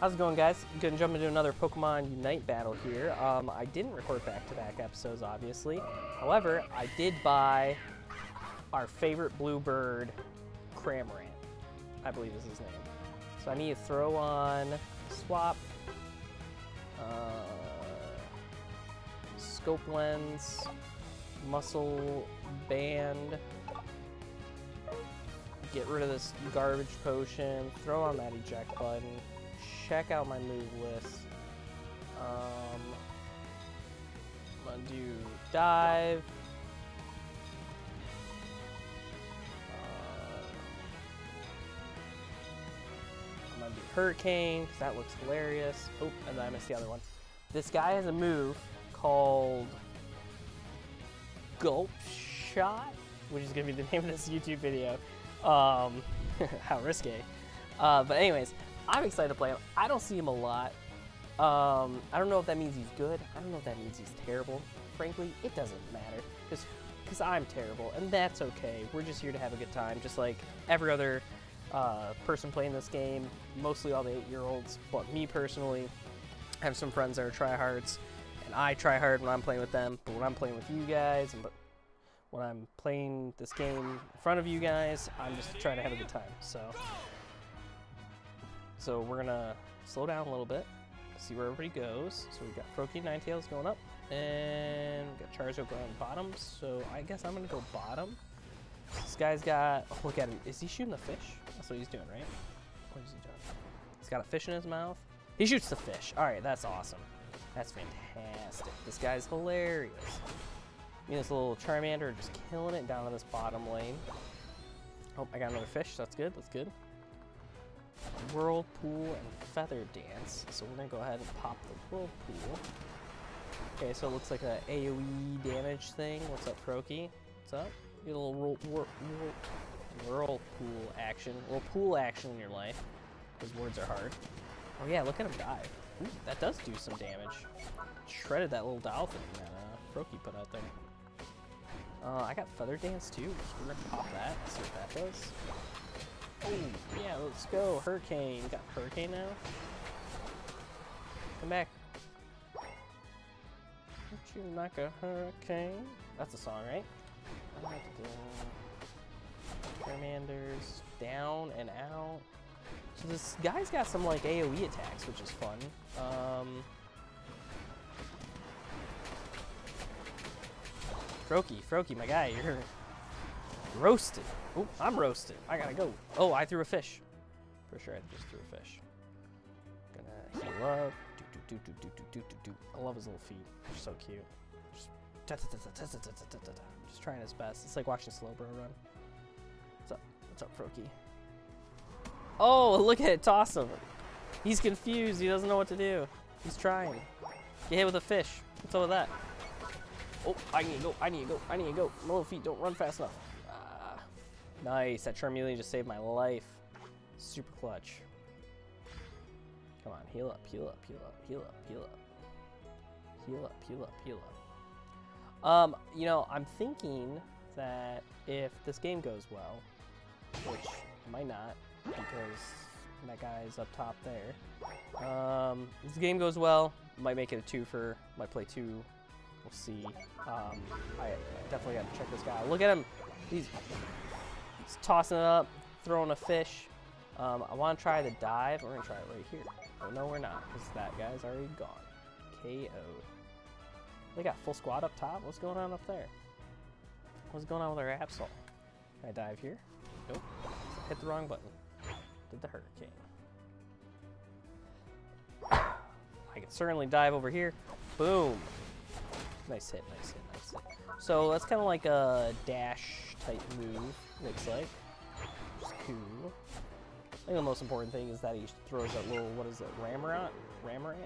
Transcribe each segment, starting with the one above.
How's it going, guys? Gonna jump into another Pokemon Unite battle here. Um, I didn't record back-to-back episodes, obviously. However, I did buy our favorite bluebird, Cramorant. I believe is his name. So I need to throw on swap, uh, scope lens, muscle band. Get rid of this garbage potion. Throw on that eject button check out my move list. Um, I'm gonna do dive. Uh, I'm gonna do hurricane because that looks hilarious. Oh, and then I missed the other one. This guy has a move called Gulp Shot, which is gonna be the name of this YouTube video. Um, how risque. Uh, but anyways, I'm excited to play him. I don't see him a lot. Um, I don't know if that means he's good. I don't know if that means he's terrible. Frankly, it doesn't matter because because I'm terrible, and that's okay. We're just here to have a good time, just like every other uh, person playing this game, mostly all the eight-year-olds, but me personally, I have some friends that are tryhards, and I try hard when I'm playing with them, but when I'm playing with you guys, and when I'm playing this game in front of you guys, I'm just trying to have a good time, so... So we're gonna slow down a little bit, see where everybody goes. So we've got Froakie Ninetales going up, and we've got Charizard going bottom. So I guess I'm gonna go bottom. This guy's got, oh, look at him. Is he shooting the fish? That's what he's doing, right? What is he doing? He's got a fish in his mouth. He shoots the fish. All right, that's awesome. That's fantastic. This guy's hilarious. Me and this little Charmander just killing it down in this bottom lane. Oh, I got another fish. That's good. That's good. Whirlpool and Feather Dance. So we're gonna go ahead and pop the Whirlpool. Okay, so it looks like a AoE damage thing. What's up, Froakie? What's up? Get a little whirl, whirl, whirl, whirlpool action. Whirlpool action in your life. Because words are hard. Oh yeah, look at him dive. Ooh, that does do some damage. Shredded that little dial thing that uh, put out there. Uh, I got Feather Dance too, we're gonna pop that, see what that does. Oh, yeah, let's go. Hurricane. Got Hurricane now? Come back. Don't you like a hurricane? That's a song, right? Charmander's down and out. So this guy's got some like AoE attacks, which is fun. Um, Froakie, Froakie, my guy, you're roasted. Oh, I'm roasted. I gotta go. Oh, I threw a fish. For sure, I just threw a fish. Gonna heal up. Do, do, do, do, do, do, do. I love his little feet. They're so cute. Just, ta -ta -ta just trying his best. It's like watching Slowbro run. What's up? What's up, Froakie? Oh, look at it. Toss him. He's confused. He doesn't know what to do. He's trying. Get hit with a fish. What's up with that? Oh, I need to go. I need to go. I need to go. My little feet don't run fast enough. Nice, that Charmeleon just saved my life. Super clutch. Come on, heal up, heal up, heal up, heal up, heal up. Heal up, heal up, heal up. Um, you know, I'm thinking that if this game goes well, which might not, because that guy's up top there. Um, if the game goes well, might make it a two for, might play two. We'll see. Um, I definitely got to check this guy out. Look at him. He's He's tossing it up, throwing a fish. Um, I want to try the dive. We're going to try it right here. Oh, no, we're not, because that guy's already gone. KO'd. They got full squad up top. What's going on up there? What's going on with our Absol? Can I dive here? Nope. Hit the wrong button. Did the hurricane. I can certainly dive over here. Boom. Nice hit, nice hit, nice hit. So that's kind of like a dash type move looks like. Cool. I think the most important thing is that he throws that little, what is it, Ramorant? Ramorant?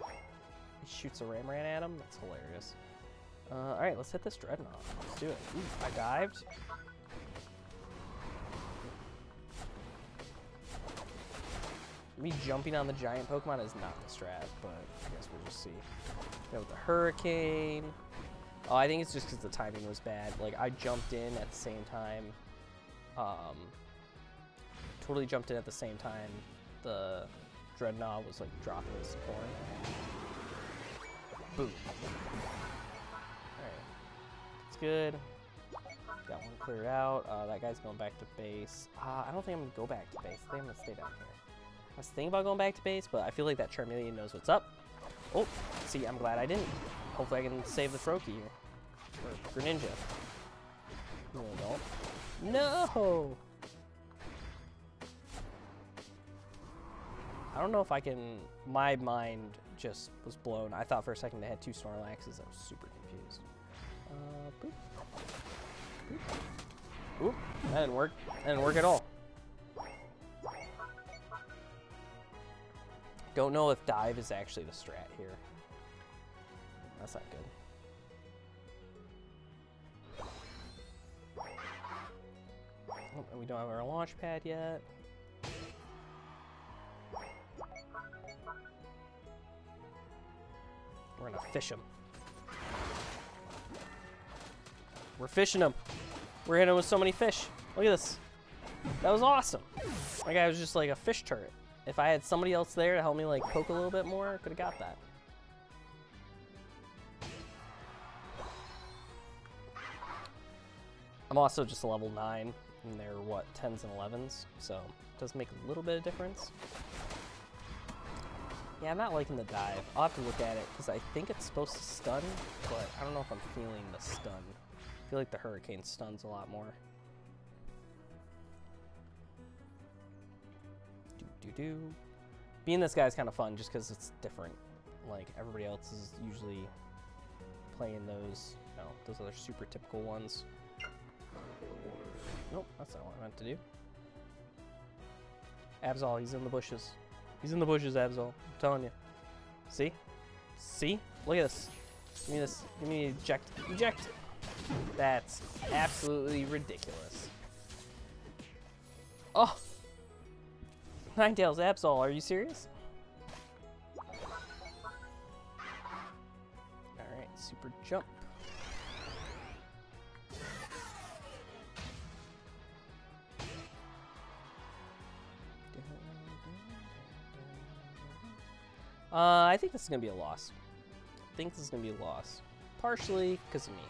He shoots a Ramorant at him? That's hilarious. Uh, Alright, let's hit this Drednaw. Let's do it. Ooh, I dived. Me jumping on the giant Pokemon is not the strat, but I guess we'll just see. Go with the Hurricane. Oh, I think it's just because the timing was bad. Like, I jumped in at the same time. Um, totally jumped in at the same time the Drednaw was like dropping his corn. Boom. Alright. It's good. Got one cleared out. Uh, that guy's going back to base. Uh, I don't think I'm going to go back to base. I think I'm going to stay down here. I was thinking about going back to base, but I feel like that Charmeleon knows what's up. Oh, see, I'm glad I didn't. Hopefully I can save the Froakie here. Or Greninja. No, don't. No! I don't know if I can... My mind just was blown. I thought for a second they had two Snorlaxes. I was super confused. Uh, boop. Boop. Oop, that didn't work. That didn't work at all. Don't know if dive is actually the strat here. That's not good. Oh, we don't have our launch pad yet. We're gonna fish him. We're fishing him. We're hitting him with so many fish. Look at this. That was awesome. My guy was just like a fish turret. If I had somebody else there to help me like poke a little bit more, I could have got that. I'm also just a level 9, and they're, what, 10s and 11s, so it does make a little bit of difference. Yeah, I'm not liking the dive. I'll have to look at it, because I think it's supposed to stun, but I don't know if I'm feeling the stun. I feel like the Hurricane stuns a lot more. Do do. Being this guy is kind of fun, just because it's different. Like, everybody else is usually playing those, you know, those other super typical ones. Nope, that's not what I meant to do. Absol, he's in the bushes. He's in the bushes, Absol. I'm telling you. See? See? Look at this. Give me this. Give me eject. Eject! That's absolutely ridiculous. Oh! Ninetales, Absol, are you serious? Alright, super jump. Uh, I think this is going to be a loss. I think this is going to be a loss. Partially because of me.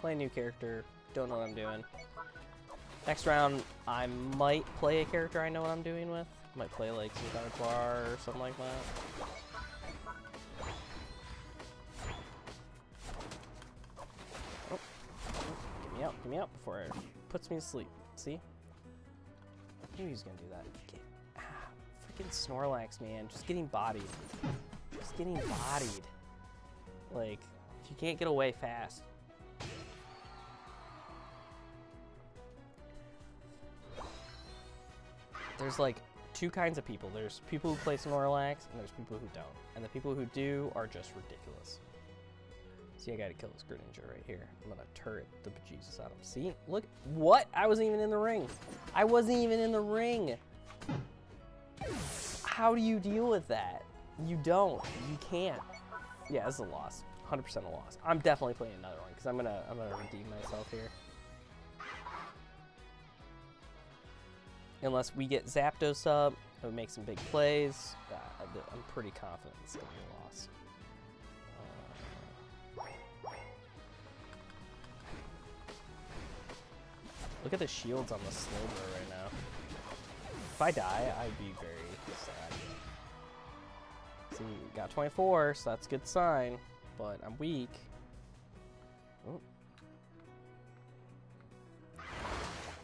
Play a new character, don't know what I'm doing. Next round, I might play a character I know what I'm doing with. Might play like bar or something like that. Oh. Get me out, get me out before it puts me to sleep. See? I knew he was gonna do that. Get ah, freaking Snorlax, man. Just getting bodied. Just getting bodied. Like, if you can't get away fast. There's like two kinds of people. There's people who play Snorlax, and there's people who don't. And the people who do are just ridiculous. See, I gotta kill this Greninja right here. I'm gonna turret the bejesus out of him. See? Look, what? I wasn't even in the ring. I wasn't even in the ring. How do you deal with that? You don't. You can't. Yeah, this is a loss. 100% a loss. I'm definitely playing another one because I'm gonna I'm gonna redeem myself here. Unless we get Zapdos up, and make some big plays, uh, I'm pretty confident it's gonna be a loss. Uh, look at the shields on the Slowbro right now. If I die, I'd be very sad. See, got 24, so that's a good sign, but I'm weak. Ooh.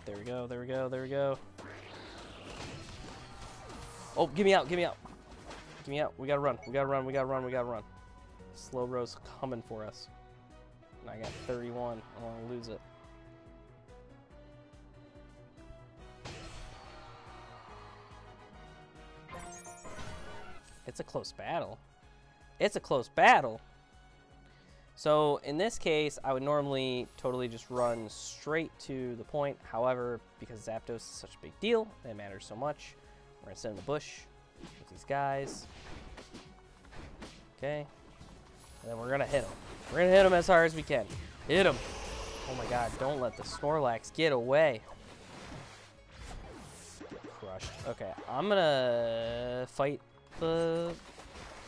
There we go, there we go, there we go. Oh, get me out, get me out. Get me out. We gotta run, we gotta run, we gotta run, we gotta run. Slowbro's coming for us. And I got 31. I don't want to lose it. It's a close battle. It's a close battle. So in this case, I would normally totally just run straight to the point. However, because Zapdos is such a big deal, it matters so much, we're gonna sit in the bush with these guys. Okay. And then we're gonna hit them. We're gonna hit them as hard as we can. Hit them. Oh my god, don't let the Snorlax get away. Get crashed. Okay, I'm gonna fight the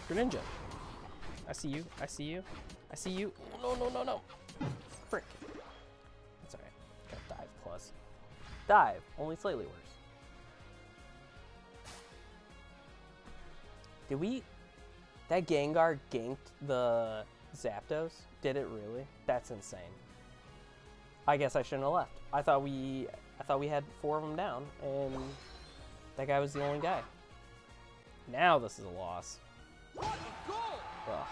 Greninja. I see you. I see you. I see you. Oh, no, no, no, no. Frick. That's alright. Got dive plus. Dive, only slightly worse. Did we... That Gengar ganked the Zapdos? Did it really? That's insane. I guess I shouldn't have left. I thought we... I thought we had four of them down, and that guy was the only guy. Now this is a loss. Ugh.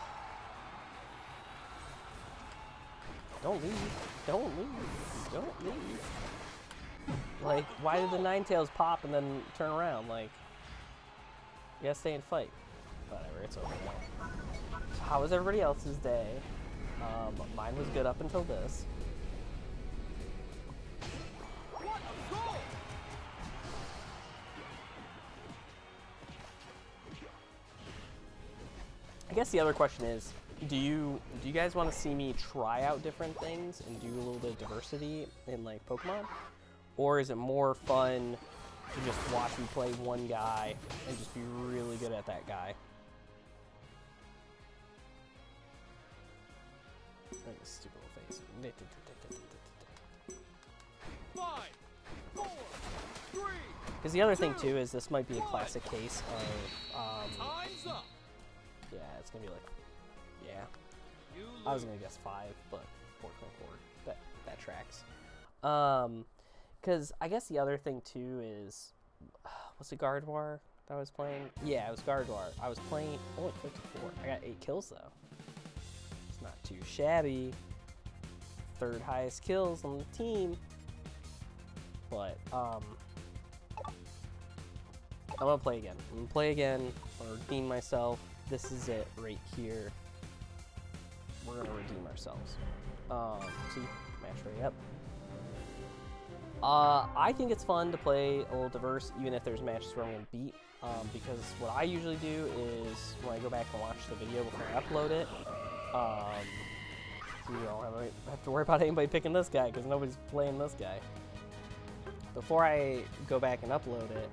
Don't leave. Don't leave. Don't leave. Like, why did the Ninetales pop and then turn around? Like, you gotta stay and fight. Whatever, it's over now. So how was everybody else's day? Um, mine was good up until this. I guess the other question is, do you do you guys want to see me try out different things and do a little bit of diversity in like Pokemon, or is it more fun to just watch me play one guy and just be really good at that guy? Because the other thing too is this might be a classic case of, um, yeah, it's gonna be like, yeah, I was gonna guess five, but four, four, four. That that tracks. Um, because I guess the other thing too is, was it Gardevoir that I was playing? Yeah, it was Gardevoir. I was playing only 54. I got eight kills though. It's not too shabby. Third highest kills on the team. But um, I'm gonna play again. I'm gonna play again. I'm redeem myself. This is it right here we're gonna redeem ourselves. Um, see, match ready up. Uh, I think it's fun to play a little diverse, even if there's matches where I'm gonna beat. Um, because what I usually do is when I go back and watch the video before I upload it, um, you don't have, to worry about anybody picking this guy because nobody's playing this guy. Before I go back and upload it,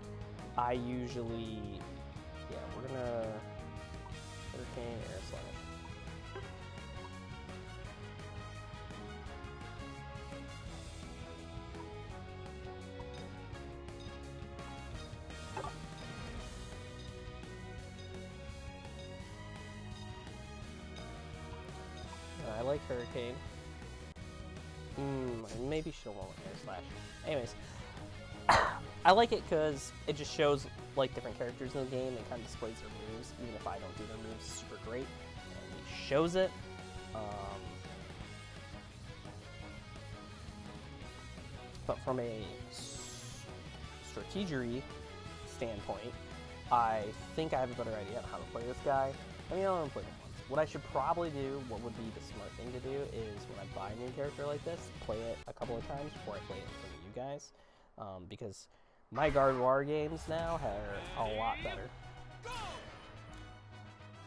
I usually, yeah, we're gonna Hurricane Air Slash. I like Hurricane. Hmm, maybe she'll want Air Slash. Anyways, I like it because it just shows like different characters in the game and kind of displays their moves, even if I don't do their moves super great. And it shows it. Um, but from a strategery standpoint, I think I have a better idea on how to play this guy. I mean, I only played him. What I should probably do, what would be the smart thing to do, is when I buy a new character like this, play it a couple of times before I play it in front of you guys. Um, because my Gardevoir games now are a lot better.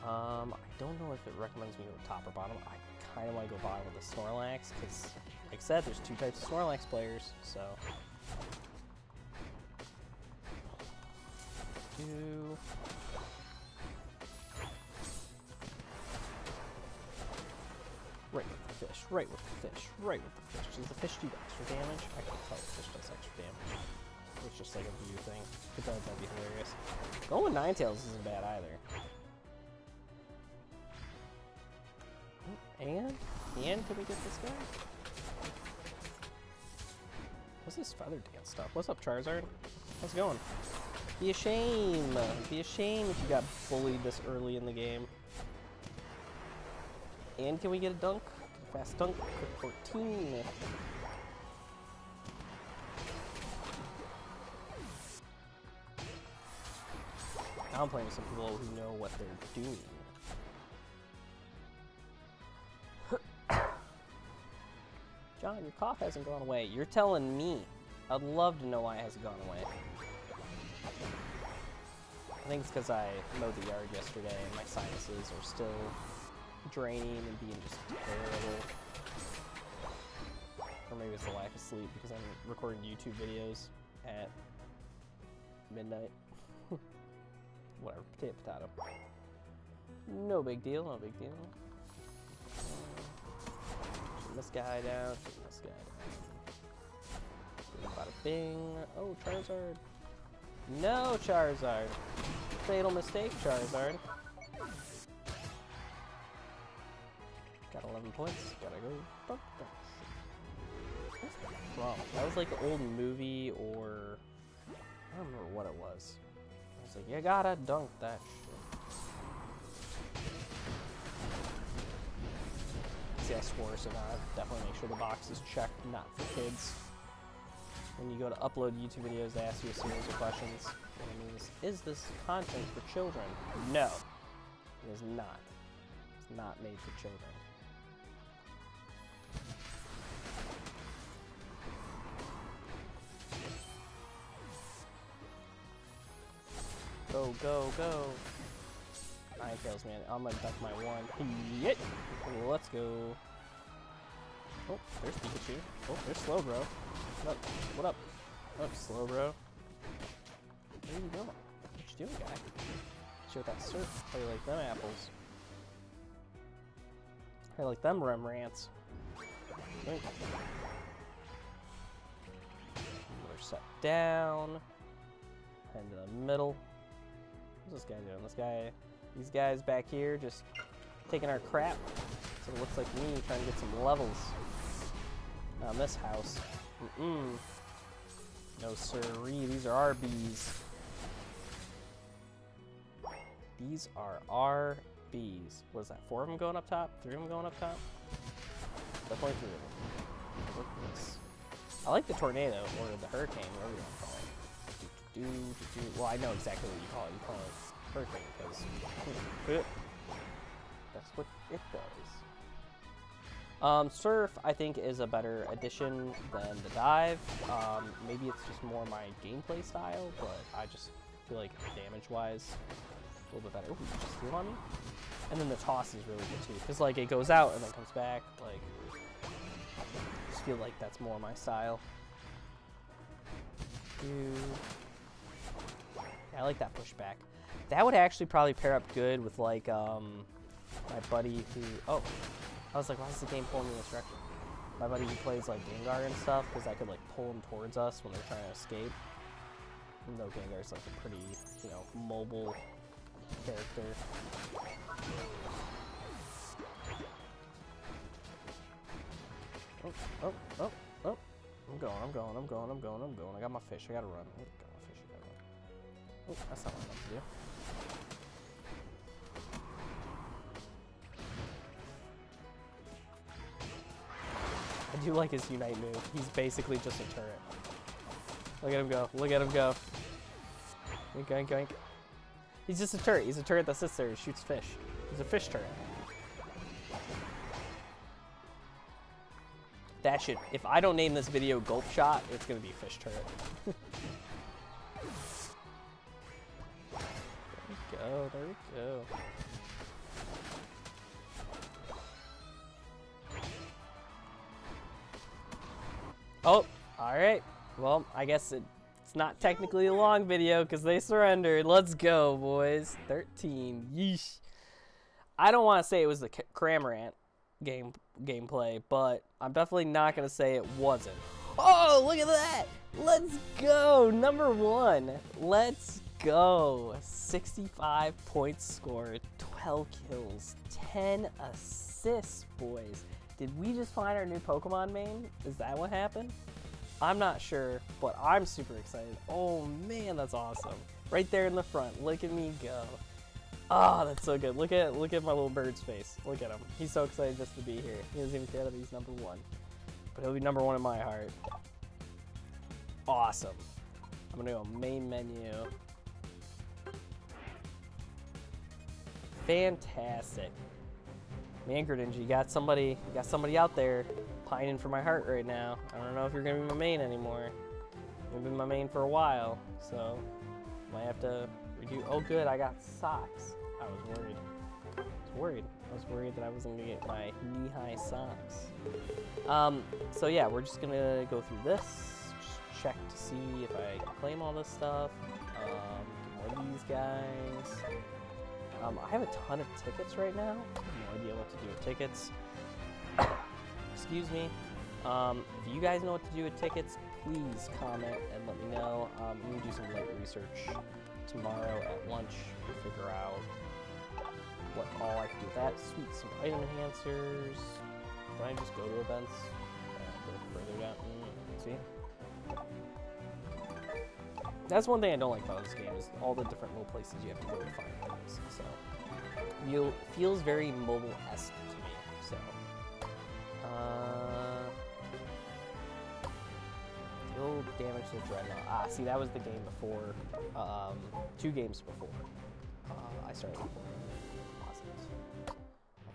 Um, I don't know if it recommends me go top or bottom. I kind of want to go bottom with the Snorlax, because, like I said, there's two types of Snorlax players, so... Two... fish, right with the fish, right with the fish. Does the fish do extra damage? I can't tell if the fish does extra damage. It's just like a view thing. That, that'd be hilarious. Going with Ninetales isn't bad either. Oh, and? And can we get this guy? What's this feather dance stuff? What's up, Charizard? How's it going? Be a shame. Be a shame if you got bullied this early in the game. And can we get a dunk? Fast dunk, quick 14. Now I'm playing with some people who know what they're doing. John, your cough hasn't gone away. You're telling me. I'd love to know why it hasn't gone away. I think it's because I mowed the yard yesterday and my sinuses are still draining and being just terrible. Or maybe it's the lack of sleep because I'm recording YouTube videos at midnight. Whatever, potato, potato. No big deal, no big deal. Shooting this guy down, shooting this guy down. Bada bing. Oh, Charizard. No, Charizard. Fatal mistake, Charizard. 11 points. Gotta go. Dunk that. Where's that? That was like an old movie or... I don't remember what it was. I was like, you gotta dunk that shit. See, I swore, definitely make sure the box is checked, not for kids. When you go to upload YouTube videos, they ask you a series of questions. And it means, is this content for children? No, it is not. It's not made for children. Go, go, go. Ninetales, man. I'm gonna duck my one. Yet. Let's go. Oh, there's Pikachu. Oh, there's Slowbro. What up? Oh, what up? What up, Slowbro? Where you going? What you doing, guy? Show that surf. How you like them apples? How you like them Rembrandts? Wait. We're set down. Head to the middle. What's this guy doing? This guy, these guys back here just taking our crap. So it looks like me trying to get some levels on this house. Mm-mm. No siree, these are our bees. These are our bees. What is that, four of them going up top? Three of them going up top? Definitely three of them. I like the tornado, or the hurricane, whatever you want to call it. Do, do, do. Well, I know exactly what you call it. You call it hurricane, because that's what it does. Um, Surf, I think, is a better addition than the Dive. Um, maybe it's just more my gameplay style, but I just feel like damage-wise, a little bit better. Ooh, just steal on me? And then the toss is really good too, because like it goes out and then comes back. Like, I just feel like that's more my style. Do. I like that pushback. That would actually probably pair up good with like um, my buddy who. Oh, I was like, why is the game pulling me in this direction? My buddy who plays like Gengar and stuff, because I could like pull him towards us when they're trying to escape. Even though Gengar's like a pretty, you know, mobile character. Oh, oh, oh, oh. I'm going, I'm going, I'm going, I'm going, I'm going. I got my fish, I gotta run. Oh, that's not what I to do. I do like his Unite move. He's basically just a turret. Look at him go. Look at him go. Yoink, yoink. He's just a turret. He's a turret that sits there and shoots fish. He's a fish turret. That should, if I don't name this video Gulp Shot, it's gonna be fish turret. go, there we go. Oh, alright. Well, I guess it, it's not technically a long video because they surrendered. Let's go, boys. 13. Yeesh. I don't want to say it was the Cramorant game gameplay, but I'm definitely not going to say it wasn't. Oh, look at that. Let's go. Number one. Let's go. 65 points scored, 12 kills, 10 assists, boys. Did we just find our new Pokemon main? Is that what happened? I'm not sure, but I'm super excited. Oh man, that's awesome. Right there in the front. Look at me go. Oh, that's so good. Look at look at my little bird's face. Look at him. He's so excited just to be here. He doesn't even care that he's number one. But he'll be number one in my heart. Awesome. I'm gonna go main menu. Fantastic. Man, Greninja, you got somebody, you got somebody out there pining for my heart right now. I don't know if you're gonna be my main anymore. You've been my main for a while, so might have to redo. Oh, good, I got socks. I was worried. I was worried. I was worried that I wasn't gonna get my knee-high socks. Um, so yeah, we're just gonna go through this, just check to see if I claim all this stuff. Um, more of these guys. Um, I have a ton of tickets right now. No idea what to do with tickets. Excuse me. Um, if you guys know what to do with tickets, please comment and let me know. Um, I'm gonna do some light research tomorrow at lunch to figure out what all I can do with that. Sweet, some item enhancers. Can I just go to events? Uh, go further down. Mm, see? That's one thing I don't like about this game is all the different little places you have to go to find things. So, you feels very mobile-esque to me. So, uh, deal damage to Drednaw. Ah, see, that was the game before. Um, two games before. Uh, I started. I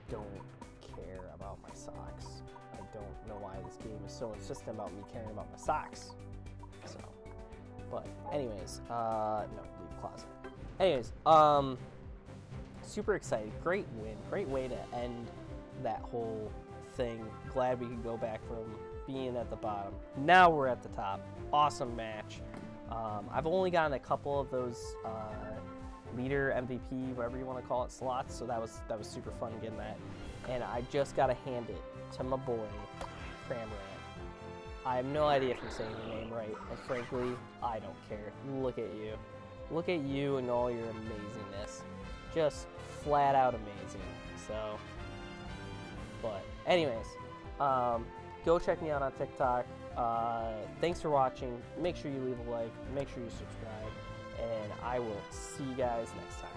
don't care about my socks. I don't know why this game is so insistent about me caring about my socks. But anyways, uh, no, leave closet. Anyways, um, super excited. Great win. Great way to end that whole thing. Glad we could go back from being at the bottom. Now we're at the top. Awesome match. Um, I've only gotten a couple of those uh, leader MVP, whatever you want to call it, slots. So that was that was super fun getting that. And I just gotta hand it to my boy, Cramran. I have no idea if I'm saying your name right, and frankly, I don't care. Look at you. Look at you and all your amazingness. Just flat out amazing. So, but anyways, um, go check me out on TikTok. Uh, thanks for watching. Make sure you leave a like. Make sure you subscribe. And I will see you guys next time.